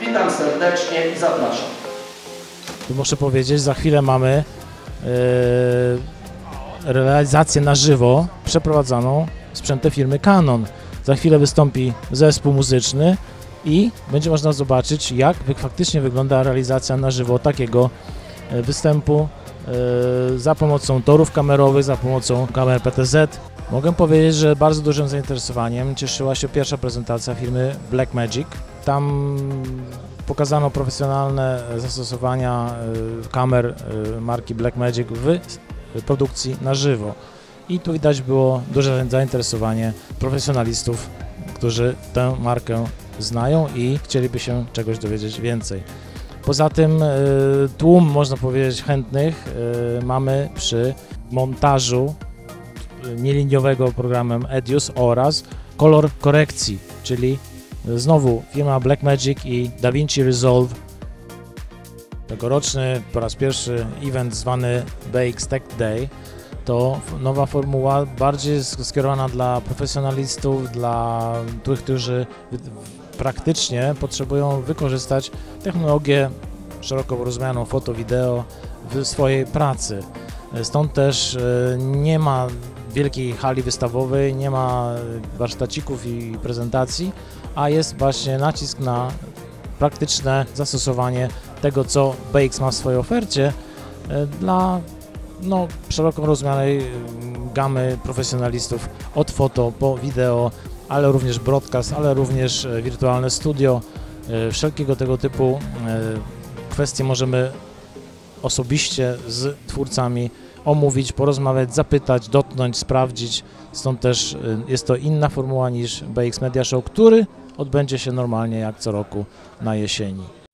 Witam serdecznie i zapraszam. Tu muszę powiedzieć, za chwilę mamy yy, realizację na żywo przeprowadzaną sprzętem firmy Canon. Za chwilę wystąpi zespół muzyczny i będzie można zobaczyć, jak faktycznie wygląda realizacja na żywo takiego występu e, za pomocą torów kamerowych, za pomocą kamer PTZ. Mogę powiedzieć, że bardzo dużym zainteresowaniem cieszyła się pierwsza prezentacja firmy Blackmagic. Tam pokazano profesjonalne zastosowania y, kamer marki Blackmagic w produkcji na żywo. I tu widać było duże zainteresowanie profesjonalistów, którzy tę markę znają i chcieliby się czegoś dowiedzieć więcej. Poza tym y, tłum, można powiedzieć, chętnych y, mamy przy montażu nieliniowego programem Edius oraz kolor korekcji, czyli Znowu firma Blackmagic i DaVinci Resolve. Tegoroczny po raz pierwszy event zwany BX Tech Day to nowa formuła bardziej sk- skierowana dla profesjonalistów, dla tych, którzy praktycznie potrzebują wykorzystać technologię szeroko rozumianą foto, wideo w swojej pracy. Stąd też e, nie ma wielkiej hali wystawowej, nie ma e, warsztacików i prezentacji, a jest właśnie nacisk na praktyczne zastosowanie tego, co BX ma w swojej ofercie e, dla no, szeroko rozumianej mm, gamy profesjonalistów od foto po wideo, ale również broadcast, ale również e, wirtualne studio. E, Wszelkiego tego typu kwestie możemy osobiście z twórcami omówić, porozmawiać, zapytać, dotknąć, sprawdzić. Stąd też y, jest to inna formuła niż BX Media Show, który odbędzie się normalnie jak co roku na jesieni.